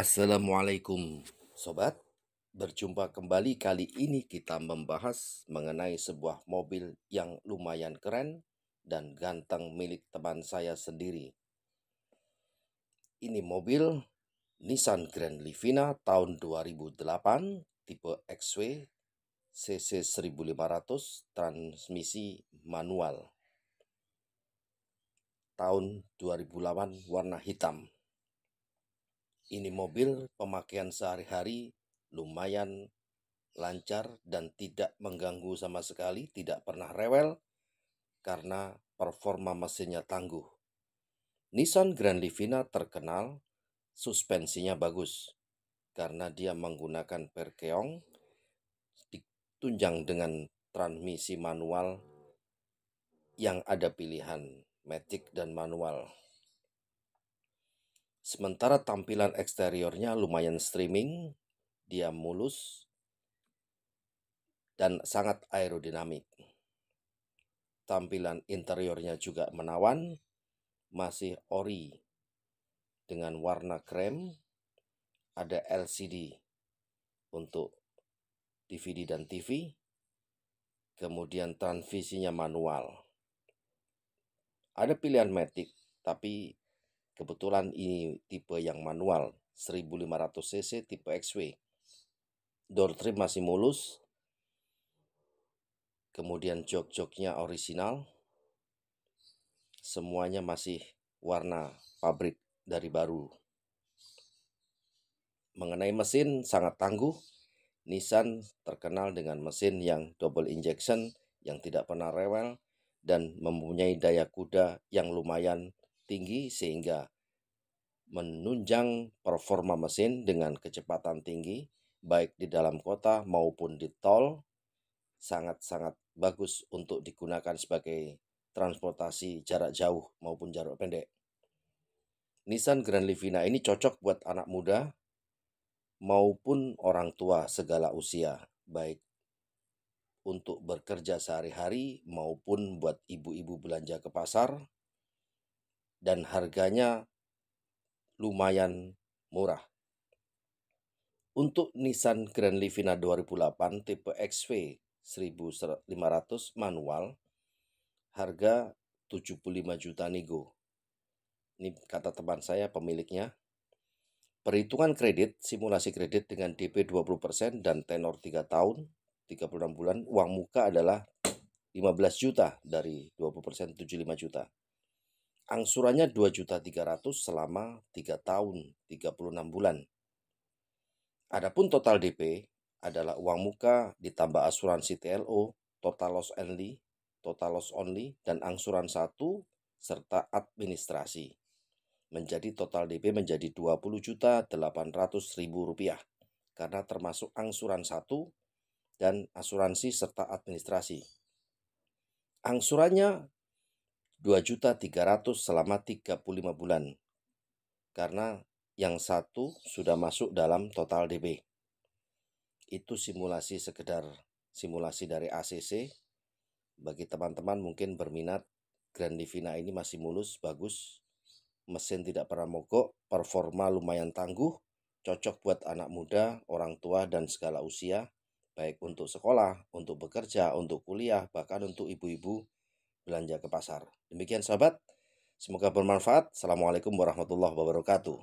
Assalamualaikum sobat. Berjumpa kembali kali ini kita membahas mengenai sebuah mobil yang lumayan keren dan ganteng milik teman saya sendiri. Ini mobil Nissan Grand Livina tahun 2008 tipe XW CC 1500 transmisi manual. Tahun 2008 warna hitam ini mobil pemakaian sehari-hari lumayan lancar dan tidak mengganggu sama sekali, tidak pernah rewel karena performa mesinnya tangguh. Nissan Grand Livina terkenal suspensinya bagus karena dia menggunakan perkeong ditunjang dengan transmisi manual yang ada pilihan matic dan manual. Sementara tampilan eksteriornya lumayan streaming, dia mulus, dan sangat aerodinamik. Tampilan interiornya juga menawan, masih ori dengan warna krem, ada LCD untuk DVD dan TV, kemudian transmisinya manual. Ada pilihan Matic, tapi Kebetulan ini tipe yang manual 1500cc tipe XW. Door trim masih mulus. Kemudian jok-joknya original. Semuanya masih warna pabrik dari baru. Mengenai mesin sangat tangguh. Nissan terkenal dengan mesin yang double injection yang tidak pernah rewel dan mempunyai daya kuda yang lumayan tinggi sehingga menunjang performa mesin dengan kecepatan tinggi baik di dalam kota maupun di tol sangat-sangat bagus untuk digunakan sebagai transportasi jarak jauh maupun jarak pendek. Nissan Grand Livina ini cocok buat anak muda maupun orang tua segala usia, baik untuk bekerja sehari-hari maupun buat ibu-ibu belanja ke pasar dan harganya lumayan murah. Untuk Nissan Grand Livina 2008 tipe XV 1500 manual harga 75 juta nego. Ini kata teman saya pemiliknya. Perhitungan kredit, simulasi kredit dengan DP 20% dan tenor 3 tahun, 36 bulan, uang muka adalah 15 juta dari 20% 75 juta. Angsurannya 2.300 selama 3 tahun 36 bulan. Adapun total DP adalah uang muka ditambah asuransi TLO, total loss only, total loss only dan angsuran satu serta administrasi. Menjadi total DP menjadi 20 juta 800 ribu rupiah karena termasuk angsuran satu dan asuransi serta administrasi. Angsurannya 2.300 selama 35 bulan. Karena yang satu sudah masuk dalam total DB. Itu simulasi sekedar simulasi dari ACC. Bagi teman-teman mungkin berminat Grand Livina ini masih mulus, bagus. Mesin tidak pernah mogok, performa lumayan tangguh, cocok buat anak muda, orang tua, dan segala usia, baik untuk sekolah, untuk bekerja, untuk kuliah, bahkan untuk ibu-ibu belanja ke pasar. Demikian sahabat, semoga bermanfaat. Assalamualaikum warahmatullahi wabarakatuh.